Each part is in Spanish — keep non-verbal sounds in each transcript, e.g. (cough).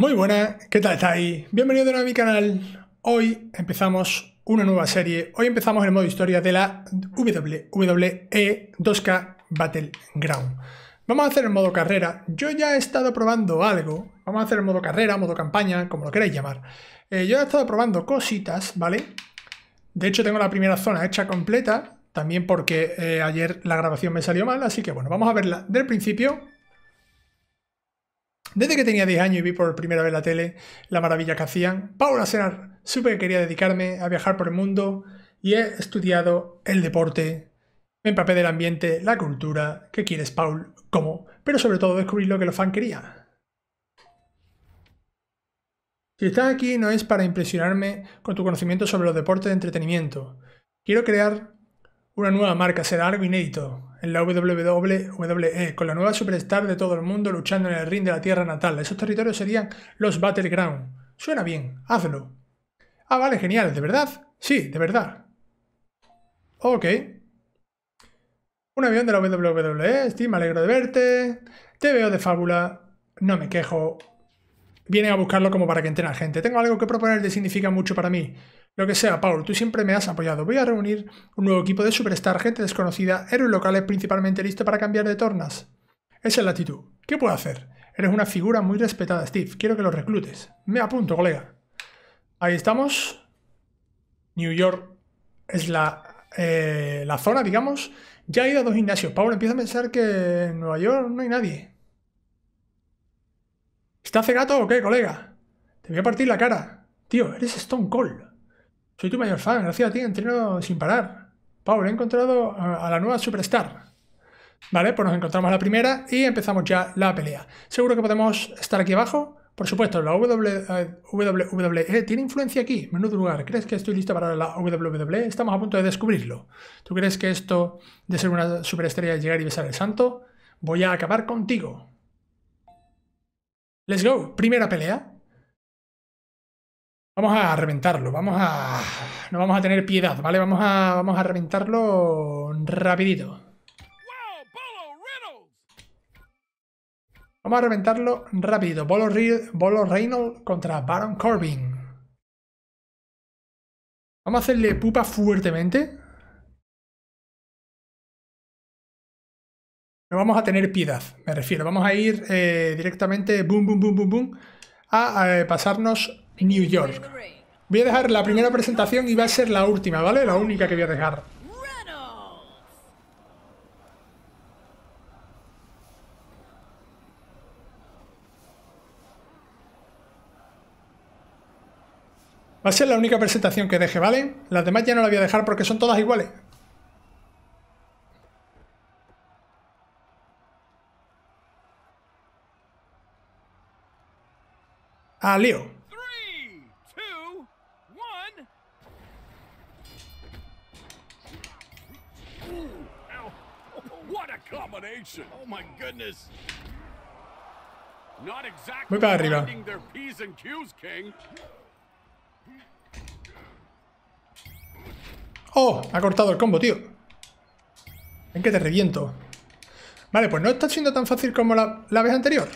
Muy buenas, ¿qué tal estáis? Bienvenido de nuevo a mi canal. Hoy empezamos una nueva serie. Hoy empezamos el modo historia de la WWE 2K Battleground. Vamos a hacer el modo carrera. Yo ya he estado probando algo. Vamos a hacer el modo carrera, modo campaña, como lo queráis llamar. Eh, yo he estado probando cositas, ¿vale? De hecho, tengo la primera zona hecha completa. También porque eh, ayer la grabación me salió mal. Así que bueno, vamos a verla del principio desde que tenía 10 años y vi por primera vez la tele la maravilla que hacían, Paula Senar supe que quería dedicarme a viajar por el mundo y he estudiado el deporte, me empapé del ambiente, la cultura, qué quieres Paul, cómo, pero sobre todo descubrir lo que los fans querían. Si estás aquí no es para impresionarme con tu conocimiento sobre los deportes de entretenimiento. Quiero crear una nueva marca, será algo inédito, en la WWE con la nueva superstar de todo el mundo luchando en el ring de la tierra natal. Esos territorios serían los Battleground. Suena bien, hazlo. Ah, vale, genial, ¿de verdad? Sí, de verdad. Ok. Un avión de la WWE, Steve, me alegro de verte. Te veo de fábula, no me quejo. Vienen a buscarlo como para que entrene a gente. Tengo algo que proponerte, significa mucho para mí. Lo que sea, Paul, tú siempre me has apoyado. Voy a reunir un nuevo equipo de superstar, gente desconocida, héroes locales principalmente listo para cambiar de tornas. Esa es la actitud. ¿Qué puedo hacer? Eres una figura muy respetada, Steve. Quiero que lo reclutes. Me apunto, colega. Ahí estamos. New York es la, eh, la zona, digamos. Ya he ido a dos gimnasios. Paul empieza a pensar que en Nueva York no hay nadie. ¿Está cegato o qué, colega? Te voy a partir la cara. Tío, eres Stone Cold. Soy tu mayor fan, gracias a ti entreno sin parar. Paul, he encontrado a la nueva superstar. Vale, pues nos encontramos la primera y empezamos ya la pelea. Seguro que podemos estar aquí abajo. Por supuesto, la WWE eh, tiene influencia aquí, menudo lugar. ¿Crees que estoy listo para la WWE? Estamos a punto de descubrirlo. ¿Tú crees que esto de ser una superestrella y llegar y besar el santo? Voy a acabar contigo. Let's go. Primera pelea. Vamos a reventarlo, vamos a... No vamos a tener piedad, ¿vale? Vamos a, vamos a reventarlo rapidito. Vamos a reventarlo rapidito. Bolo, Reynolds contra Baron Corbin. Vamos a hacerle pupa fuertemente. No vamos a tener piedad, me refiero. Vamos a ir eh, directamente, boom, boom, boom, boom, boom, a, a pasarnos New York. Voy a dejar la primera presentación y va a ser la última, ¿vale? La única que voy a dejar. Va a ser la única presentación que deje, ¿vale? Las demás ya no la voy a dejar porque son todas iguales. Ah, lío. Oh my goodness. Not exactly Voy para arriba. Oh, ha cortado el combo, tío. Ven que te reviento. Vale, pues no está siendo tan fácil como la, la vez anterior.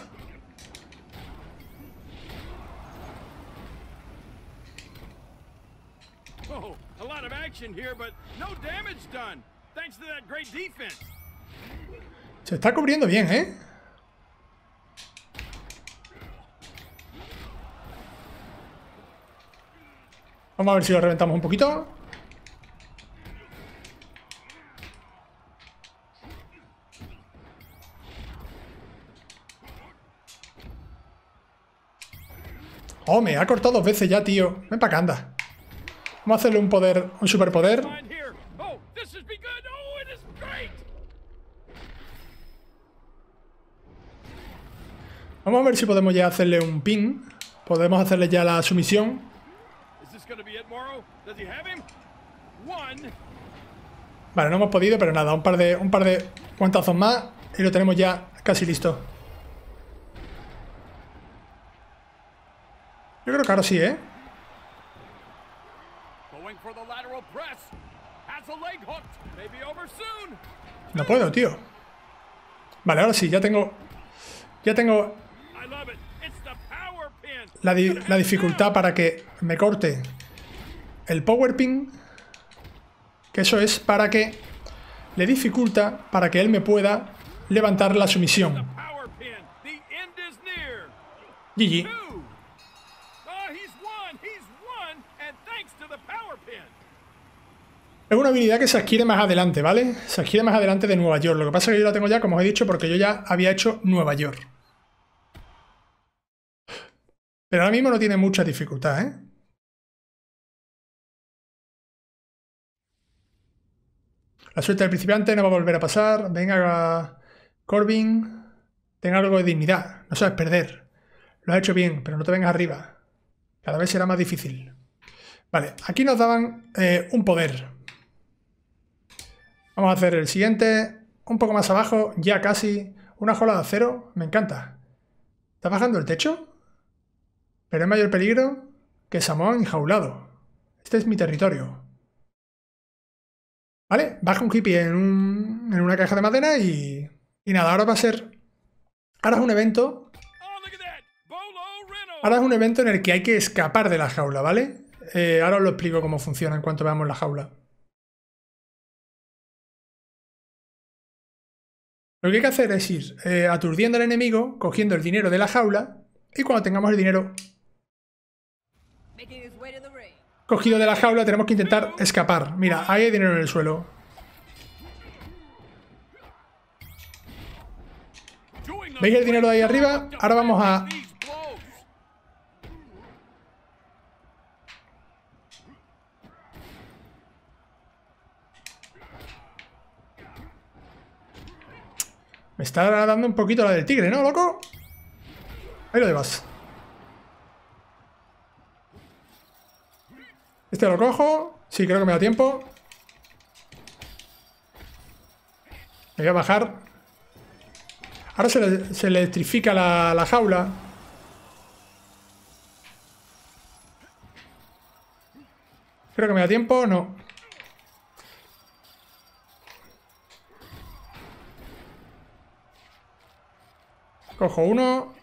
Oh, a lot of action here, but no damage done. Thanks to that great defense. Se está cubriendo bien, ¿eh? Vamos a ver si lo reventamos un poquito. Oh, me ha cortado dos veces ya, tío. Ven para acá, anda. Vamos a hacerle un poder, un superpoder. Vamos a ver si podemos ya hacerle un ping. Podemos hacerle ya la sumisión. Vale, no hemos podido, pero nada, un par de un par de guantazos más y lo tenemos ya casi listo. Yo creo que ahora sí, ¿eh? No puedo, tío. Vale, ahora sí, ya tengo... Ya tengo la, la dificultad para que me corte el power pin. Que eso es para que le dificulta para que él me pueda levantar la sumisión. GG. Es una habilidad que se adquiere más adelante, ¿vale? Se adquiere más adelante de Nueva York. Lo que pasa es que yo la tengo ya, como os he dicho, porque yo ya había hecho Nueva York. Pero ahora mismo no tiene mucha dificultad, ¿eh? La suerte del principiante no va a volver a pasar. Venga, Corbin. Tenga algo de dignidad. No sabes perder. Lo has hecho bien, pero no te vengas arriba. Cada vez será más difícil. Vale, aquí nos daban eh, un poder. Vamos a hacer el siguiente. Un poco más abajo, ya casi. Una jola de acero. Me encanta. ¿Está bajando el techo? Pero hay mayor peligro que Samoa enjaulado. Este es mi territorio. ¿Vale? Baja un hippie en, una caja de madera y, y nada, ahora va a ser... Ahora es un evento... Ahora es un evento en el que hay que escapar de la jaula, ¿vale? Eh, ahora os lo explico cómo funciona en cuanto veamos la jaula. Lo que hay que hacer es ir eh, aturdiendo al enemigo, cogiendo el dinero de la jaula, y cuando tengamos el dinero cogido de la jaula, tenemos que intentar escapar. Mira, ahí hay dinero en el suelo. ¿Veis el dinero de ahí arriba? Ahora vamos a... Me está dando un poquito la del tigre, ¿no, loco? Ahí lo llevas. Este lo cojo. Sí, creo que me da tiempo. Me voy a bajar. Ahora se, electrifica la, la jaula. Creo que me da tiempo. No. Cojo uno.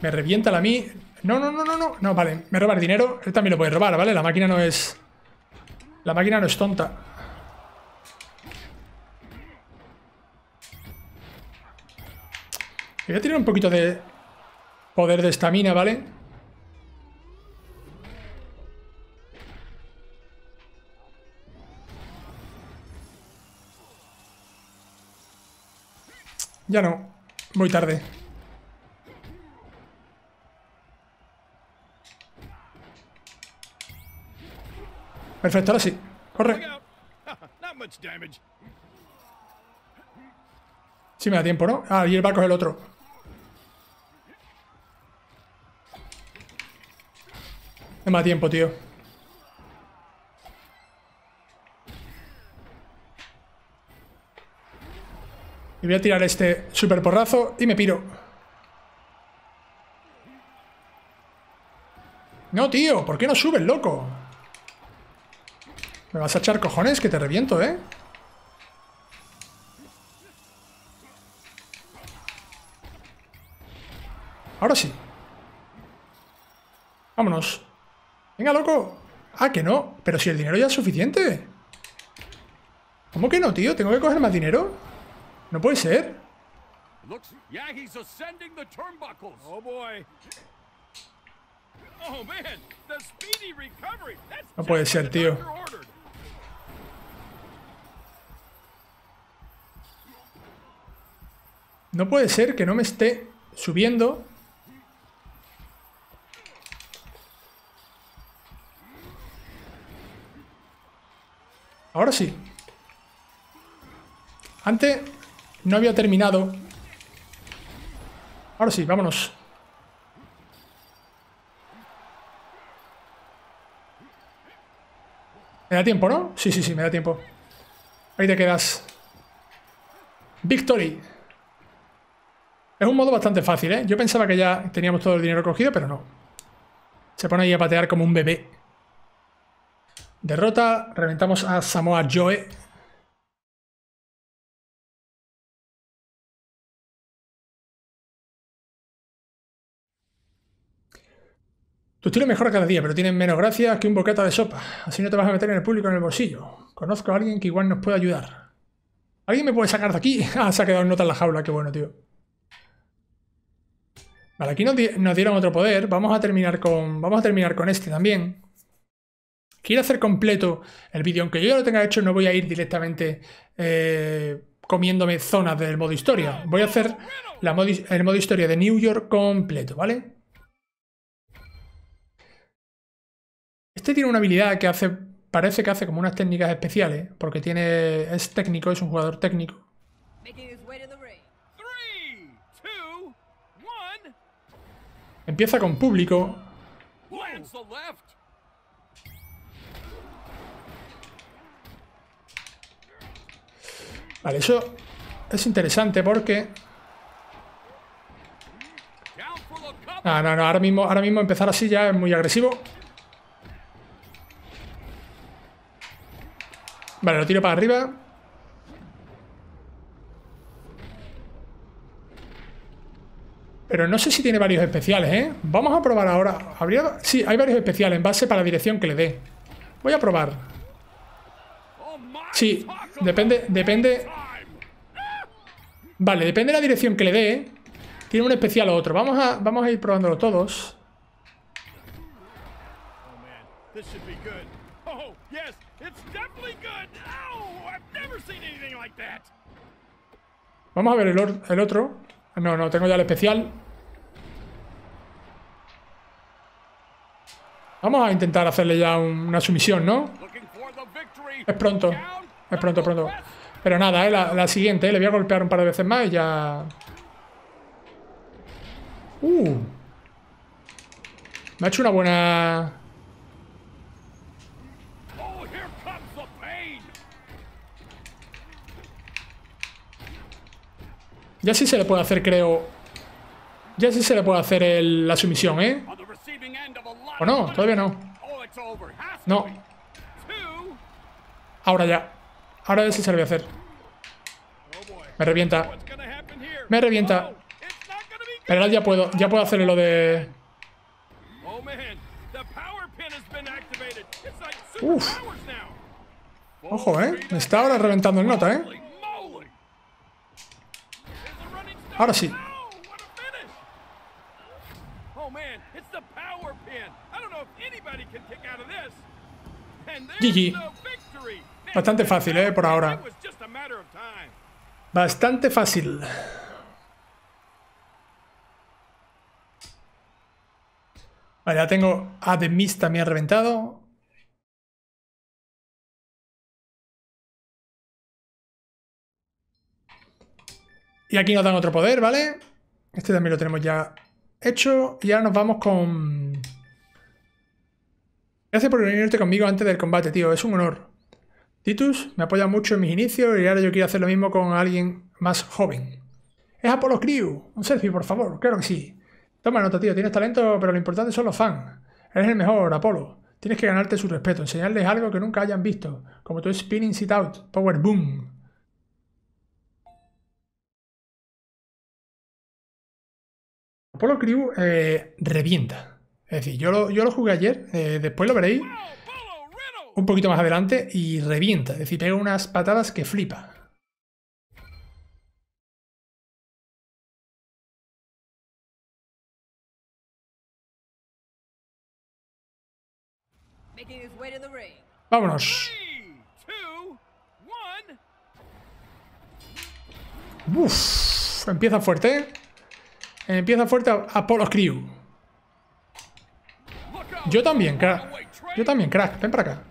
Me revienta la mí. No, no, no, no, no. No, vale. Me roba el dinero. Él también lo puede robar, ¿vale? La máquina no es... La máquina no es tonta. Voy a tirar un poquito de poder de estamina, ¿vale? Ya no. Muy tarde. Perfecto, ahora sí. Corre. (laughs) Sí me da tiempo, ¿no? Ah, y él va a coger el otro. No me da tiempo, tío. Y voy a tirar este super porrazo y me piro. No, tío, ¿por qué no subes, loco? Me vas a echar cojones que te reviento, ¿eh? Ahora sí. Vámonos. Venga, loco. Ah, que no. Pero si el dinero ya es suficiente. ¿Cómo que no, tío? ¿Tengo que coger más dinero? No puede ser. No puede ser, tío. No puede ser que no me esté subiendo. Ahora sí. Antes no había terminado. Ahora sí, vámonos. Me da tiempo, ¿no? Sí, sí, sí, me da tiempo. Ahí te quedas. Victory. Es un modo bastante fácil, ¿eh? Yo pensaba que ya teníamos todo el dinero cogido, pero no. Se pone ahí a patear como un bebé. Derrota, reventamos a Samoa Joe. Tu estilo mejora cada día, pero tienes menos gracia que un boqueta de sopa. Así no te vas a meter en el público en el bolsillo. Conozco a alguien que igual nos puede ayudar. ¿Alguien me puede sacar de aquí? (laughs) Ah, se ha quedado en nota en la jaula, qué bueno, tío. Vale, aquí nos, dieron otro poder. Vamos a terminar con. Vamos a terminar con este también. Quiero hacer completo el vídeo. Aunque yo ya lo tenga hecho, no voy a ir directamente eh, comiéndome zonas del modo historia. Voy a hacer el modo historia de New York completo, ¿vale? Este tiene una habilidad que hace. Parece que hace como unas técnicas especiales. Porque tiene. es técnico, es un jugador técnico. Empieza con público. Vale, eso es interesante porque... No, no, no, ahora mismo, ahora mismo empezar así ya es muy agresivo. Vale, lo tiro para arriba. Pero no sé si tiene varios especiales, ¿eh? Vamos a probar ahora. ¿Habría... Sí, hay varios especiales en base para la dirección que le dé. Voy a probar. Sí, depende... Depende... Vale, depende de la dirección que le dé. Tiene un especial o otro. Vamos a, vamos a ir probándolo todos. Vamos a ver el, el otro. No, no, tengo ya el especial. Vamos a intentar hacerle ya una sumisión, ¿no? Es pronto. Es pronto, pronto. Pero nada, ¿eh? la, siguiente, ¿eh? Le voy a golpear un par de veces más y ya... Uh. Me ha hecho una buena... Ya sí se le puede hacer, creo... Ya sí se le puede hacer la sumisión, ¿eh? ¿O no? Todavía no. No. Ahora ya. Ahora ya sí se le voy a hacer. Me revienta. Me revienta. Pero ya puedo, ya puedo hacerle lo de... Uf. Ojo, ¿eh? Me está ahora reventando el nota, ¿eh? Ahora sí. GG. Bastante fácil, ¿eh? Por ahora. Bastante fácil. Vale, ya tengo a The Mist también reventado. Y aquí nos dan otro poder, ¿vale? Este también lo tenemos ya hecho. Y ahora nos vamos con... Gracias por unirte conmigo antes del combate, tío. Es un honor. Titus me apoya mucho en mis inicios y ahora yo quiero hacer lo mismo con alguien más joven. Es Apollo Crew. Un selfie, por favor. Claro que sí. Toma nota, tío. Tienes talento, pero lo importante son los fans. Eres el mejor, Apolo. Tienes que ganarte su respeto, enseñarles algo que nunca hayan visto, como tu Spinning Sit Out, Power Boom. Apollo Crew eh, revienta. Es decir, yo lo, yo lo jugué ayer, eh, después lo veréis un poquito más adelante y revienta. Es decir, pega unas patadas que flipa. Vámonos. Uf, empieza fuerte. ¿eh? Empieza fuerte Apollo Crew. Yo también, crack. Yo también, crack. Ven para acá.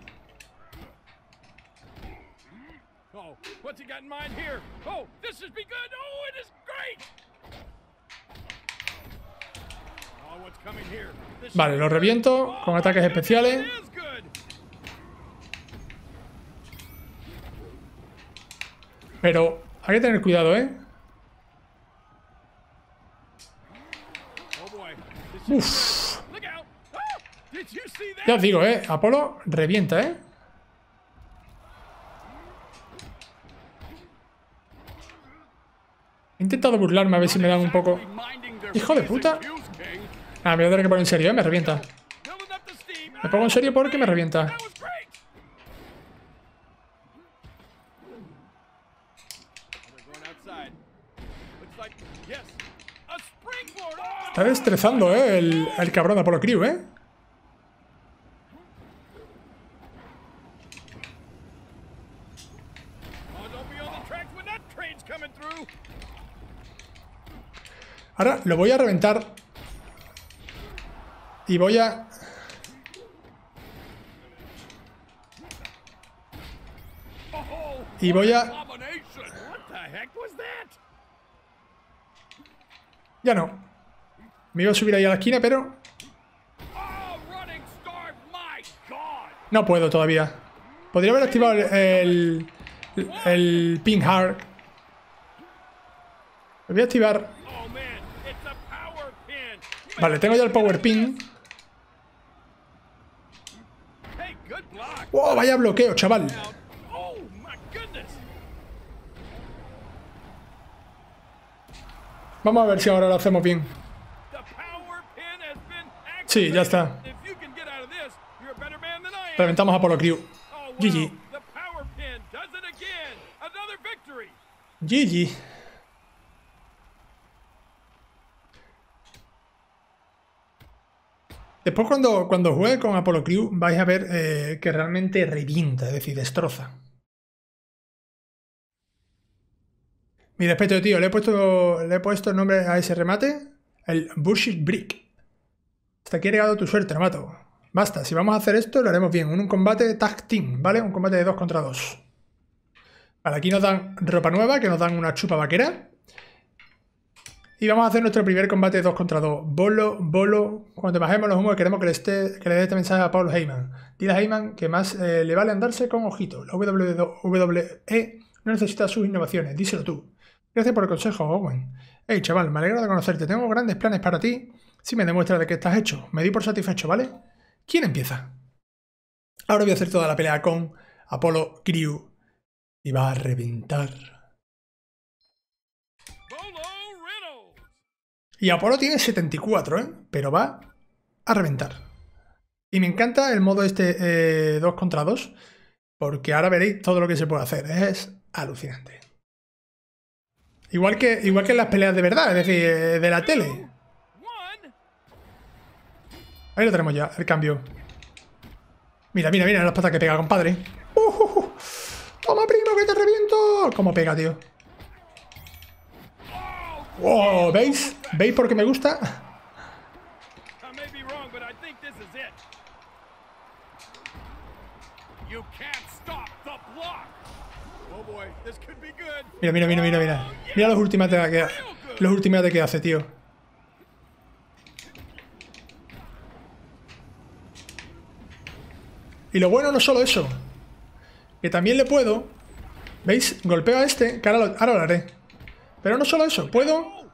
Vale, lo reviento con ataques especiales. Pero hay que tener cuidado, ¿eh? Uf. Ya os digo, ¿eh? Apolo revienta, ¿eh? He intentado burlarme a ver si me dan un poco... ¡Hijo de puta! Ah, me voy a tener que poner en serio, ¿eh? Me revienta. Me pongo en serio porque me revienta. Está destrezando, ¿eh? El, cabrón de Apollo Crew, ¿eh? oh, don't be on the tracks when that train's coming through. Lo voy a reventar. Y voy a... Y voy a... Ya no. Me iba a subir ahí a la esquina, pero... No puedo todavía. Podría haber activado el... El, el ping hard. Lo voy a activar. Oh man, it's a power pin. You Vale, tengo ya el power pin. Block. ¡Oh, vaya bloqueo, chaval! Vamos a ver si ahora lo hacemos bien. Sí, ya está. If you can get out of this, you're a better man than I am. Reventamos a Apollo Crew. Oh, wow. GG. The power pin does it again. Another victory. GG. Después cuando, cuando juegue con Apollo Crew vais a ver eh, que realmente revienta, es decir, destroza. Mi respeto, tío. Le he puesto, le he puesto el nombre a ese remate. El Bullshit Brick. Hasta aquí ha llegado tu suerte, mato. Basta, si vamos a hacer esto, lo haremos bien. Un combate tag team, ¿vale? Un combate de 2 contra 2. Vale, aquí nos dan ropa nueva, que nos dan una chupa vaquera. Y vamos a hacer nuestro primer combate de 2 contra 2. Bolo, bolo. Cuando bajemos los humos queremos que le, esté, que le dé este mensaje a Paul Heyman. Dile a Heyman que más eh, le vale andarse con ojito. La WWE no necesita sus innovaciones. Díselo tú. Gracias por el consejo, Owen. Hey, chaval, me alegro de conocerte. Tengo grandes planes para ti. Si me demuestras de que estás hecho. Me di por satisfecho, ¿vale? ¿Quién empieza? Ahora voy a hacer toda la pelea con Apolo Crew. Y va a reventar. Y Apolo tiene 74, ¿eh? Pero va a reventar. Y me encanta el modo este 2 contra 2. Porque ahora veréis todo lo que se puede hacer. Es alucinante. Igual que, igual que en las peleas de verdad, es decir, eh, de la tele. Ahí lo tenemos ya, el cambio. Mira, mira, mira las patas que pega, compadre. Uh, uh, uh. ¡Toma, primo, que te reviento! ¿Cómo pega, tío? Wow, ¿Veis? ¿Veis por qué me gusta? Oh. Mira, mira, mira, mira, mira. Mira los ultimates que, los ultimates que hace, tío. Y lo bueno no solo eso. Que también le puedo... ¿Veis? Golpeo a este, que ahora lo, ahora lo haré. Pero no solo eso, puedo...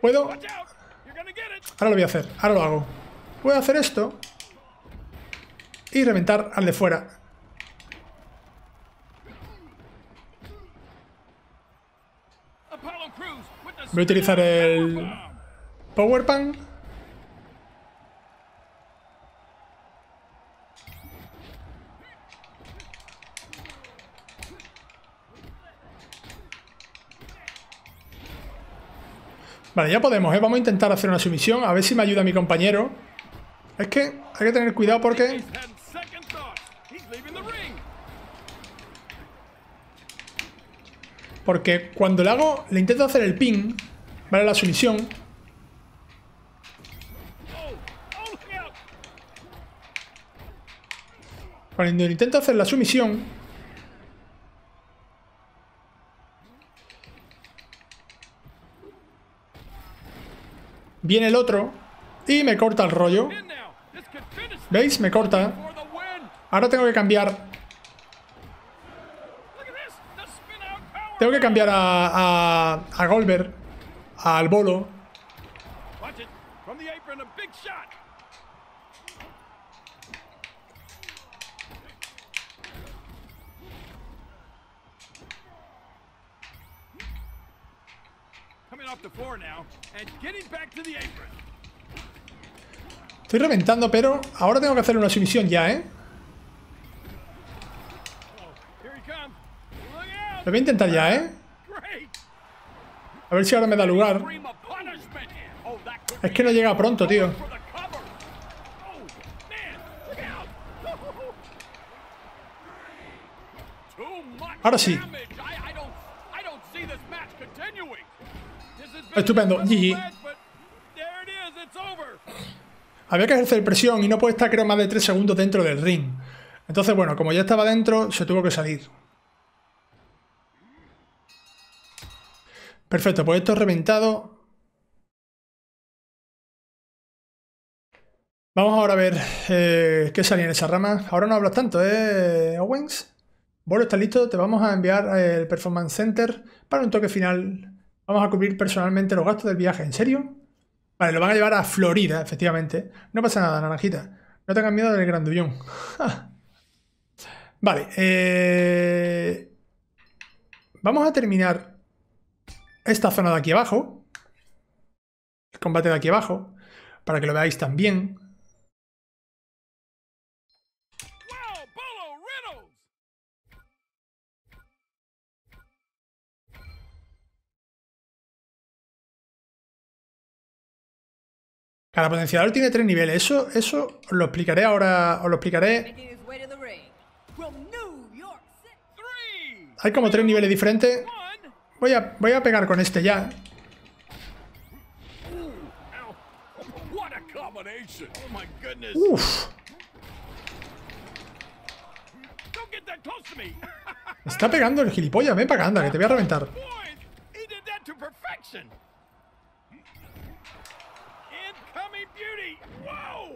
Puedo... Ahora lo voy a hacer, ahora lo hago. Puedo hacer esto y reventar al de fuera. Voy a utilizar el. Power Pan. Vale, ya podemos, ¿eh? Vamos a intentar hacer una sumisión. A ver si me ayuda mi compañero. Es que hay que tener cuidado porque... Porque cuando le hago... Le intento hacer el pin. Vale, la sumisión. Cuando intento hacer la sumisión... Viene el otro y me corta el rollo. ¿Veis? Me corta. Ahora tengo que cambiar. Tengo que cambiar a, a, a Goldberg. Al bolo. Watch it. From the apron, a big shot. Coming off the floor now and getting back to the apron. Estoy reventando, pero ahora tengo que hacer una sumisión ya, ¿eh? Lo voy a intentar ya, ¿eh? A ver si ahora me da lugar. Oh, Es que no llega pronto, tío. for the (laughs) Estupendo. GG. Había que ejercer presión y no puede estar, creo, más de 3 segundos dentro del ring. Entonces, bueno, como ya estaba dentro, se tuvo que salir. Perfecto, pues esto es reventado. Vamos ahora a ver eh, qué salía en esa rama. Ahora no hablas tanto, ¿eh, Owens? Bueno, ¿estás listo? Te vamos a enviar al Performance Center para un toque final. Vamos a cubrir personalmente los gastos del viaje. ¿En serio? Vale, lo van a llevar a Florida, efectivamente. No pasa nada, naranjita. No tengas miedo del grandullón. (laughs) vale, eh... Vamos a terminar esta zona de aquí abajo. El combate de aquí abajo. Para que lo veáis también. Cada potenciador tiene tres niveles. Eso, eso os lo explicaré ahora. Os lo explicaré. Hay como tres niveles diferentes. Voy a, voy a pegar con este ya. Uf. Me está pegando el gilipollas. Ven para acá, anda, que te voy a reventar.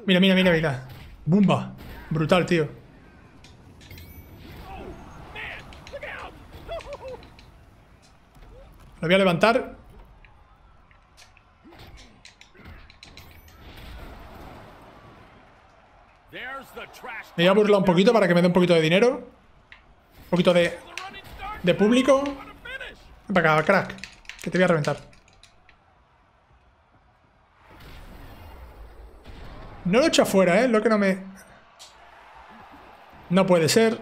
Mira, mira, mira, mira. Bumba. Brutal, tío. Lo voy a levantar. Me voy a burlar un poquito para que me dé un poquito de dinero. Un poquito de, público. Ven para acá, crack. Que te voy a reventar. No lo he hecho afuera, ¿eh? Lo que no me... No puede ser.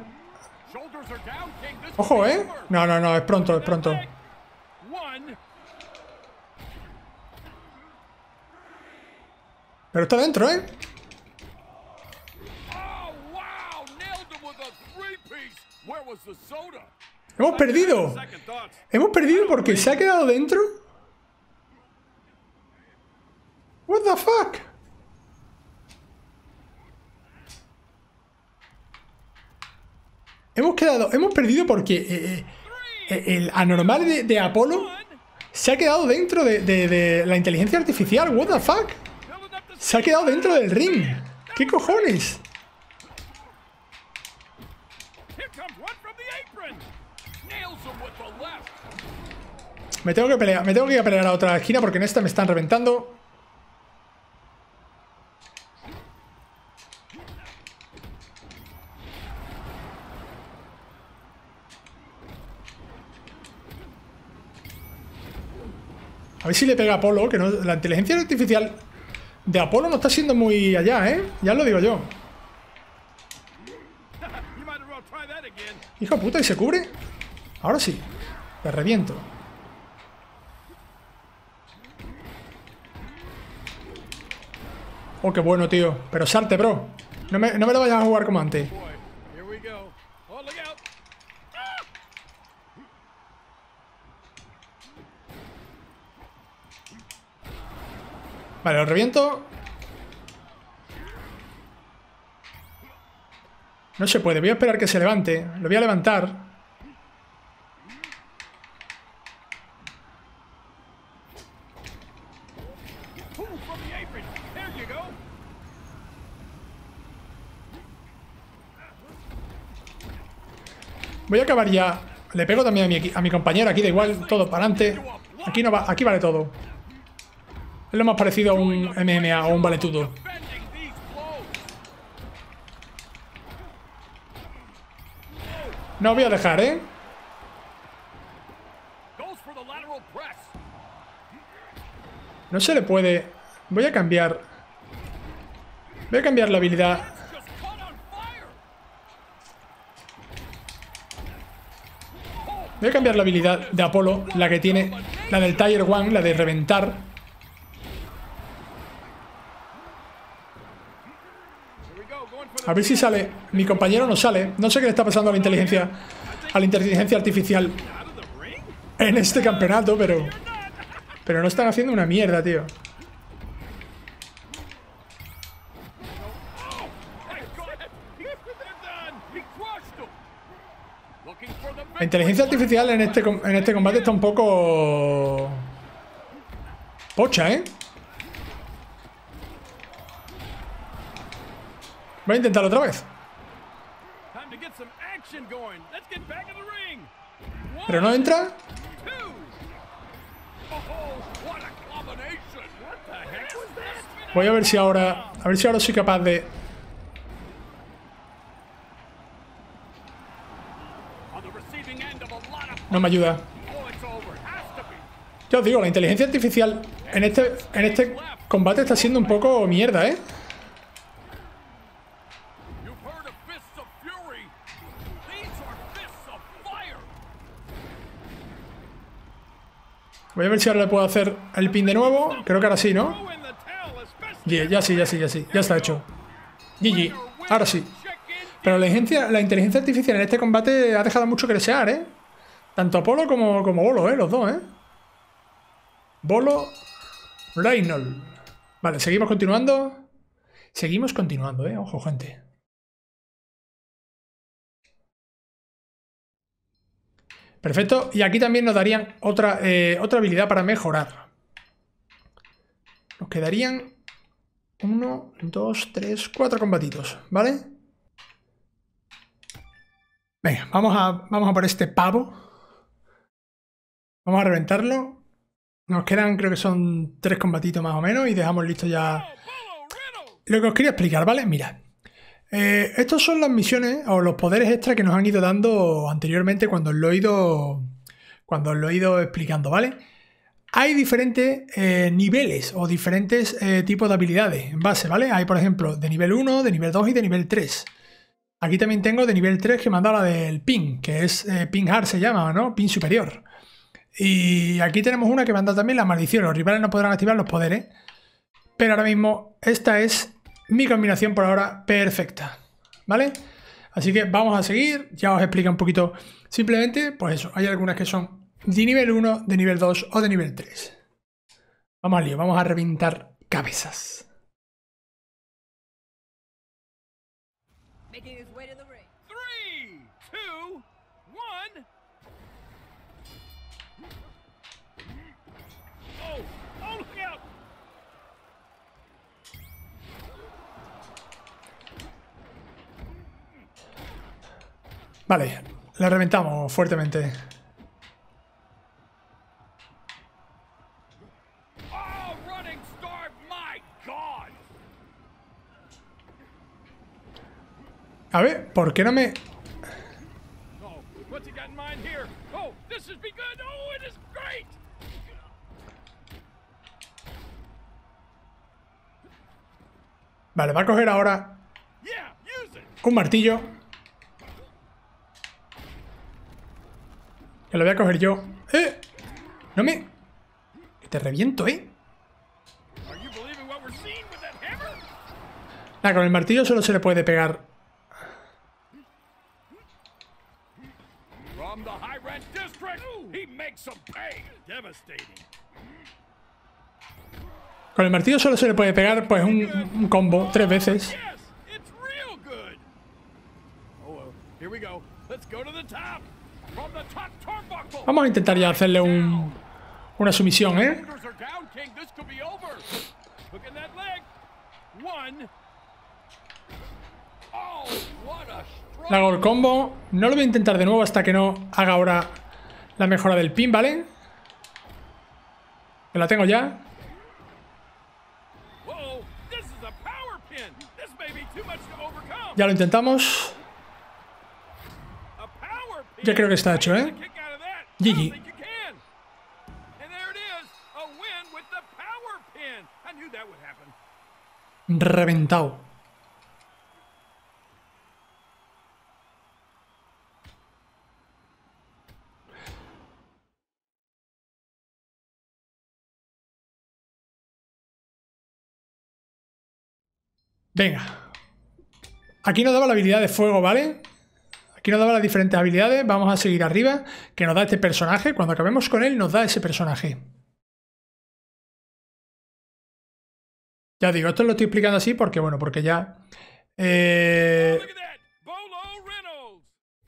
Ojo, ¿eh? No, no, no. Es pronto, es pronto. Pero está dentro, ¿eh? Hemos perdido. Hemos perdido porque se ha quedado dentro. What the fuck? Hemos quedado, hemos perdido porque eh, eh, el anormal de, de Apolo se ha quedado dentro de, de- de la inteligencia artificial. What the fuck? Se ha quedado dentro del ring. ¿Qué cojones? Me tengo que pelear, me tengo que ir a pelear a otra esquina porque en esta me están reventando. A ver si le pega Apolo, que no, la inteligencia artificial de Apolo no está siendo muy allá, ¿eh? Ya lo digo yo. Hijo puta, ¿y se cubre? Ahora sí. Te reviento. Oh, qué bueno, tío. Pero salte, bro. No me, no me lo vayas a jugar como antes. Boy, here we go. Oh, look out. Ah! Vale, lo reviento. No se puede. Voy a esperar que se levante. Lo voy a levantar. Voy a acabar ya. Le pego también a mi, a mi compañero. Aquí da igual. Todo para adelante. Aquí no va. Aquí vale todo. Es lo más parecido a un MMA o un valetudo. No voy a dejar, ¿eh? No se le puede... Voy a cambiar... Voy a cambiar la habilidad. Voy a cambiar la habilidad de Apolo, la que tiene, la del Tier 1, la de reventar. Here we go, going for the A ver si sale. Mi compañero no sale. No sé qué le está pasando a la inteligencia, a la inteligencia artificial en este campeonato, pero, pero no están haciendo una mierda, tío. La inteligencia artificial en este, en este combate está un poco... Pocha, ¿eh? Voy a intentarlo otra vez. Pero no entra. Oh? Voy a ver si ahora... A ver si ahora soy capaz de... No me ayuda. Oh. Ya os digo, la inteligencia artificial en este, en este combate está siendo un poco mierda, ¿eh? Voy a ver si ahora le puedo hacer el pin de nuevo. Creo que ahora sí, ¿no? Especially Ya, sí, ya sí, ya sí. Ya está hecho. GG. Ahora sí. Pero la inteligencia, la inteligencia artificial en este combate ha dejado mucho que desear, ¿eh? Tanto Apolo como, como Bolo, ¿eh? Los dos, ¿eh? Bolo, Reynolds. Vale, seguimos continuando. Seguimos continuando, ¿eh? Ojo, gente. Perfecto. Y aquí también nos darían otra, eh, otra habilidad para mejorar. Nos quedarían uno, dos, tres, cuatro combatitos, ¿vale? Venga, vamos a, vamos a por este pavo. Vamos a reventarlo. Nos quedan, creo que son tres combatitos más o menos y dejamos listo ya lo que os quería explicar, ¿vale? Mirad. Eh, estos son las misiones o los poderes extra que nos han ido dando anteriormente cuando os lo he ido, cuando lo he ido explicando, ¿vale? Hay diferentes eh, niveles o diferentes eh, tipos de habilidades en base, ¿vale? Hay, por ejemplo, de nivel 1, de nivel 2 y de nivel 3. Aquí también tengo de nivel 3 que me dado la del ping, que es eh, ping hard se llama, ¿no? Ping superior. Y aquí tenemos una que me han dado también la maldición. Los rivales no podrán activar los poderes. Pero ahora mismo esta es mi combinación por ahora perfecta. ¿Vale? Así que vamos a seguir. Ya os explico un poquito. Simplemente, pues eso. Hay algunas que son de nivel 1, de nivel 2 o de nivel 3. Vamos al lío. Vamos a reventar cabezas. Vale. Le reventamos fuertemente. A ver, ¿por qué no me...? Vale, va a coger ahora un martillo. Que lo voy a coger yo. ¡Eh! No me... Que te reviento, ¿eh? Nada, con el martillo solo se le puede pegar. Con el martillo solo se le puede pegar, pues, un, un combo tres veces. Oh, here we go. Let's go to the top. Vamos a intentar ya hacerle un, una sumisión, ¿eh? Le hago el combo. No lo voy a intentar de nuevo hasta que no haga ahora la mejora del pin, ¿vale? Que la tengo ya. Whoa, this is ya creo que está hecho, ¿eh? GG. Reventado. Venga. Aquí nos daba la habilidad de fuego, ¿vale? Aquí nos daba las diferentes habilidades. Vamos a seguir arriba, que nos da este personaje. Cuando acabemos con él, nos da ese personaje. Ya digo, esto lo estoy explicando así porque, bueno, porque ya... eh,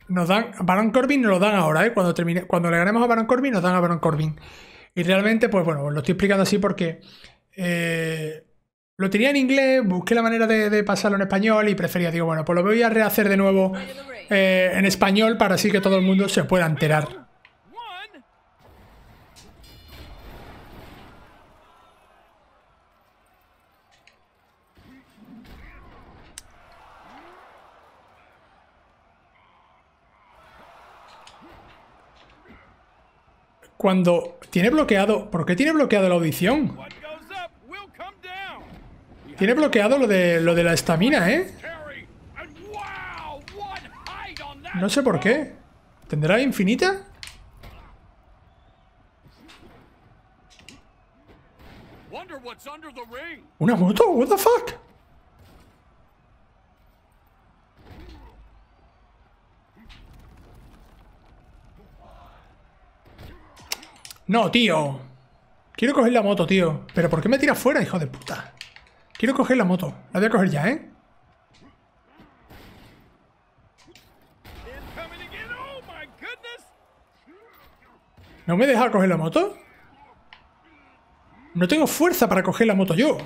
nos dan... Baron Corbin nos lo dan ahora, ¿eh? Cuando, termine, cuando le ganemos a Baron Corbin, nos dan a Baron Corbin. Y realmente, pues bueno, lo estoy explicando así porque... eh, lo tenía en inglés, busqué la manera de, pasarlo en español y prefería, digo, bueno, pues lo voy a rehacer de nuevo eh, en español para así que todo el mundo se pueda enterar. Cuando tiene bloqueado... ¿Por qué tiene bloqueado la audición? Tiene bloqueado lo de, lo de la estamina, ¿eh? No sé por qué. ¿Tendrá infinita? ¿Una moto? ¿What the fuck? No, tío. Quiero coger la moto, tío. ¿Pero por qué me tiras fuera, hijo de puta? Quiero coger la moto. La voy a coger ya, ¿eh? ¿No me deja coger la moto? No tengo fuerza para coger la moto yo.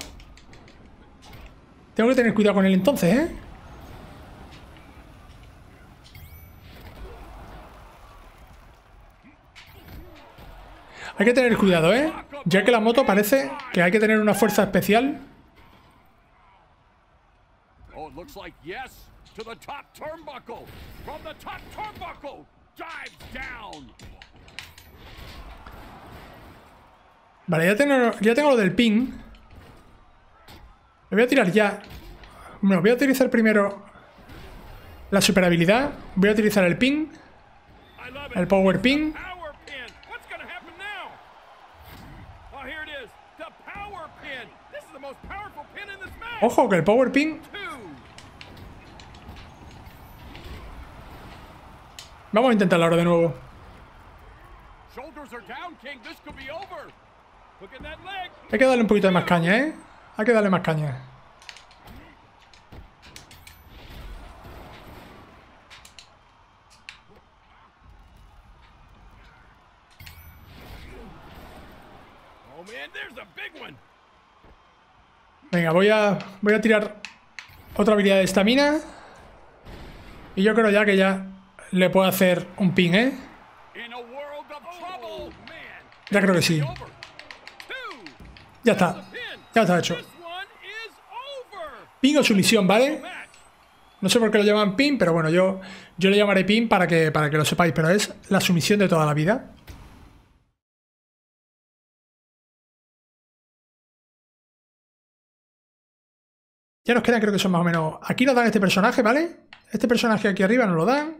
Tengo que tener cuidado con él entonces, ¿eh? Hay que tener cuidado, ¿eh? Ya que la moto parece que hay que tener una fuerza especial. Oh, it looks like yes to the top turnbuckle. From the top turnbuckle, dives down. Vale, ya tengo, ya tengo lo del ping. Me voy a tirar ya. Bueno, voy a utilizar primero la super habilidad. Voy a utilizar el ping. El power ping. Power pin. What's gonna happen now? Oh, here it is. The power pin. This is the most powerful pin in this match. Ojo, que el power ping. Two. Vamos a intentarlo ahora de nuevo. Hay que darle un poquito de más caña, ¿eh? Hay que darle más caña. Oh. Venga, voy a, voy a tirar otra habilidad de estamina. Y yo creo ya que ya le puedo hacer un ping, ¿eh? Ya creo que sí. Ya está. Ya está hecho. Ping o sumisión, ¿vale? No sé por qué lo llaman pin, pero bueno, yo, yo le llamaré pin para que, para que lo sepáis, pero es la sumisión de toda la vida. Ya nos quedan, creo que son más o menos... Aquí nos dan este personaje, ¿vale? Este personaje aquí arriba nos lo dan.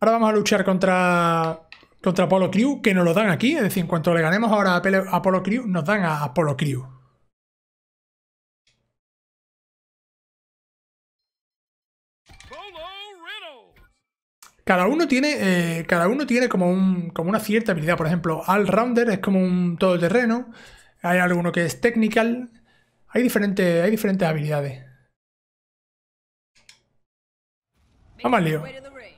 Ahora vamos a luchar contra, contra Apollo Crew, que nos lo dan aquí. Es decir, en cuanto le ganemos ahora a Apollo Crew, nos dan a Apollo Crew. Cada uno tiene, eh, cada uno tiene como, un, como una cierta habilidad. Por ejemplo, All Rounder es como un todoterreno. Hay alguno que es technical. Hay hay diferentes habilidades. Vamos al lío. Way to the ring.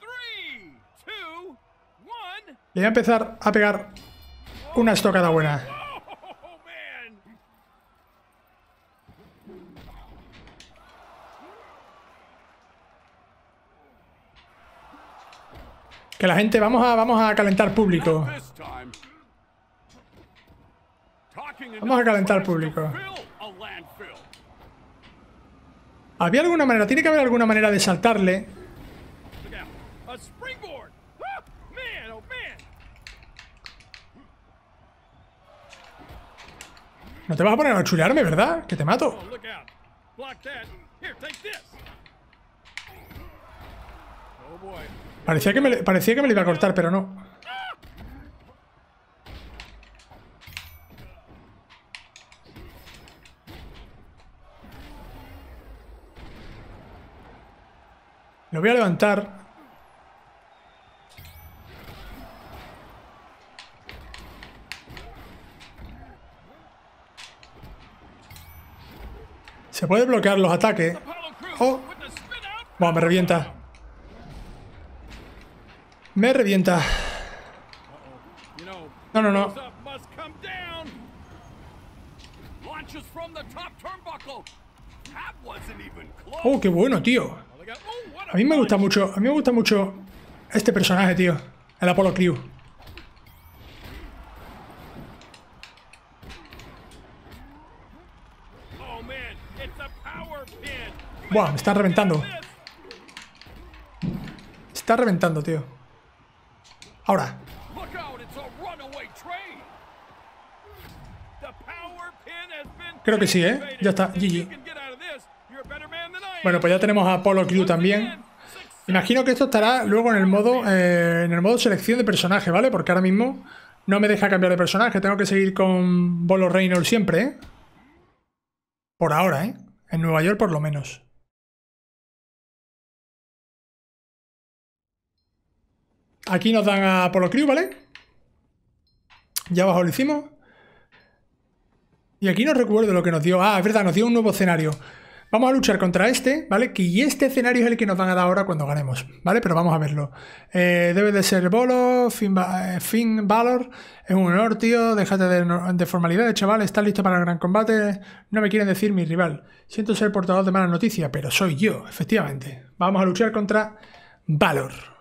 Three, two, one. Le voy a empezar a pegar una estocada buena. Que la gente, vamos a, vamos a calentar público. Vamos a calentar público. Había alguna manera, tiene que haber alguna manera de saltarle. No te vas a poner a chulearme, ¿verdad? Que te mato. Parecía que, me, parecía que me lo iba a cortar, pero no. Lo voy a levantar Se puede bloquear los ataques. Oh. Buah, me revienta. Me revienta. No, no, no. Oh, qué bueno, tío. A mí me gusta mucho, a mí me gusta mucho este personaje, tío. El Apollo Crew. Oh man, it's a power pin. Buah, me están reventando. Está reventando, tío. Ahora. Creo que sí, ¿eh? Ya está, GG. Bueno, pues ya tenemos a Apollo Crew también. Imagino que esto estará luego en el modo eh, en el modo selección de personaje, ¿vale? Porque ahora mismo no me deja cambiar de personaje. Tengo que seguir con Bolo Reynolds siempre, ¿eh? Por ahora, ¿eh? En Nueva York por lo menos. Aquí nos dan a Apollo Crew, ¿vale? Ya abajo lo hicimos. Y aquí no recuerdo lo que nos dio. Ah, es verdad, nos dio un nuevo escenario. Vamos a luchar contra este, ¿vale? Que y este escenario es el que nos van a dar ahora cuando ganemos, ¿vale? Pero vamos a verlo. Eh, debe de ser Bolo, Finn, eh, Finn Balor. Es un honor, tío. Déjate de, de formalidades, chaval. ¿Estás listo para el gran combate? No me quieren decir mi rival. Siento ser portador de malas noticias, pero soy yo, efectivamente. Vamos a luchar contra Valor.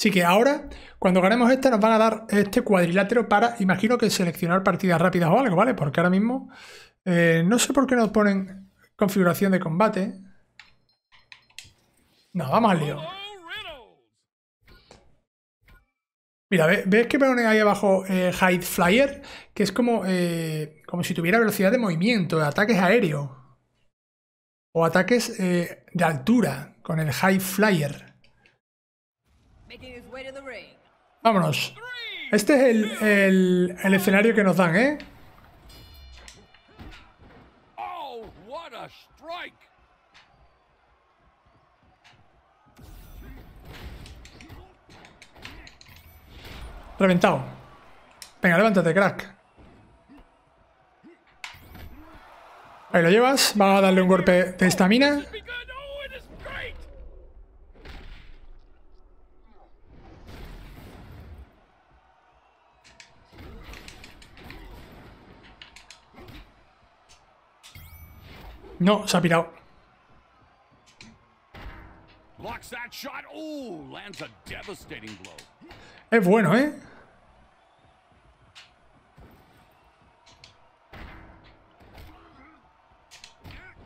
Así que ahora, cuando ganemos esta, nos van a dar este cuadrilátero para, imagino que seleccionar partidas rápidas o algo, ¿vale? Porque ahora mismo eh, no sé por qué nos ponen configuración de combate. No, vamos al lío. Mira, ¿ve- ¿ves que pone ahí abajo eh, Hide Flyer? Que es como, eh, como si tuviera velocidad de movimiento, ataques aéreos. O ataques eh, de altura, con el High Flyer. Making his way to the ring. Vámonos. Este es el, el- el escenario que nos dan, ¿eh? Oh, what a strike. Reventado. Venga, levántate, crack. Ahí lo llevas. Vamos a darle un golpe de estamina. Be good. Oh, it is great. No, se ha pirado. Es bueno, ¿eh?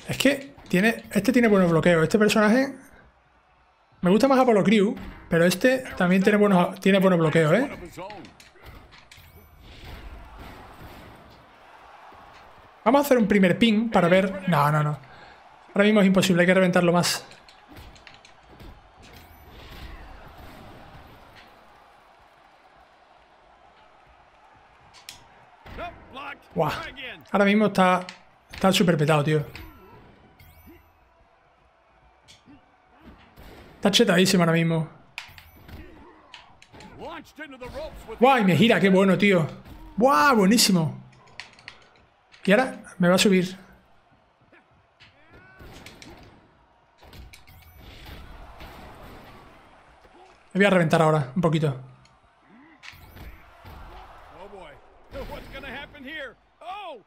Es que tiene, este tiene buenos bloqueos. Este personaje me gusta más Apollo Crew, pero este también tiene buenos, tiene buenos bloqueos, ¿eh? Vamos a hacer un primer ping para ver... No, no, no. Ahora mismo es imposible, hay que reventarlo más. Guau. Ahora mismo está, está súper petado, tío. Está chetadísimo ahora mismo. ¡Guau! Y me gira, qué bueno, tío. ¡Guau! Buenísimo. Y ahora me va a subir. Me voy a reventar ahora, un poquito. Oh? Oh. Oh.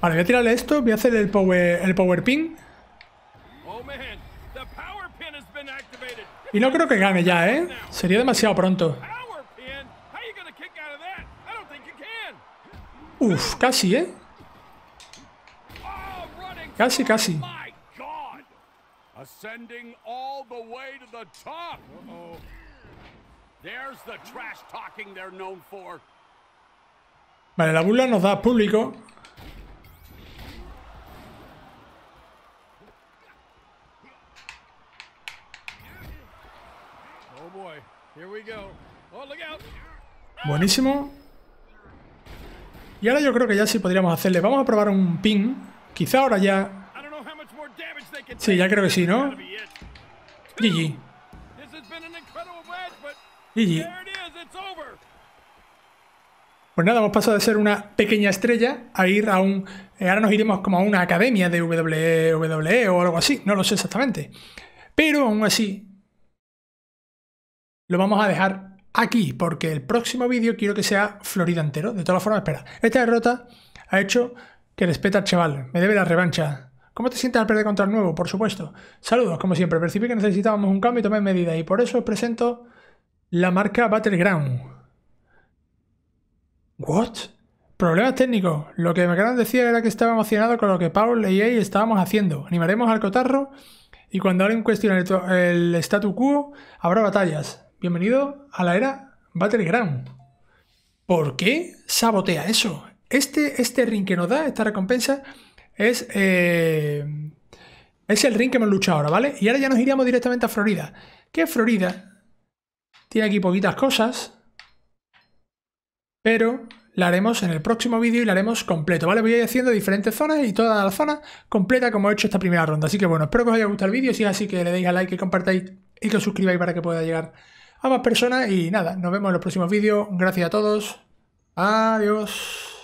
Vale, voy a tirarle esto, voy a hacer el power, el power ping. Oh man. The power pin has been activated. Y no creo que gane ya, ¿eh? Sería demasiado pronto. Uf, casi, ¿eh? Casi, casi. My God. Ascending all the way to the top. Uh-oh. There's the trash talking they're known for. Vale, la burla nos da público. Oh boy. Here we go. Oh, look out. Buenísimo. Y ahora yo creo que ya sí podríamos hacerle. Vamos a probar un ping. Quizá ahora ya... Sí, ya creo que sí, ¿no? GG. GG. Pues nada, hemos pasado de ser una pequeña estrella a ir a un... eh, ahora nos iremos como a una academia de WWE o algo así. No lo sé exactamente. Pero aún así... Lo vamos a dejar aquí, porque el próximo vídeo quiero que sea Florida entero. De todas formas, espera. Esta derrota ha hecho que respeta al chaval. Me debe la revancha. ¿Cómo te sientes al perder contra el nuevo? Por supuesto. Saludos, como siempre. Percibí que necesitábamos un cambio y tomé medidas. Y por eso os presento la marca Battleground. ¿What? Problemas técnicos. Lo que me acaban de decir era que estaba emocionado con lo que Paul y EA estábamos haciendo. Animaremos al cotarro y cuando alguien cuestione el statu quo, habrá batallas. Bienvenido a la era Battleground. ¿Por qué sabotea eso? Este, este ring que nos da, esta recompensa, es, eh, es el ring que hemos luchado ahora, ¿vale? Y ahora ya nos iríamos directamente a Florida. Que Florida tiene aquí poquitas cosas, pero la haremos en el próximo vídeo y la haremos completo, ¿vale? Voy a ir haciendo diferentes zonas y toda la zona completa como he hecho esta primera ronda. Así que bueno, espero que os haya gustado el vídeo. Si es así, que le deis a like, que compartáis y que os suscribáis para que pueda llegar a más personas. Y nada, nos vemos en los próximos vídeos. Gracias a todos. Adiós.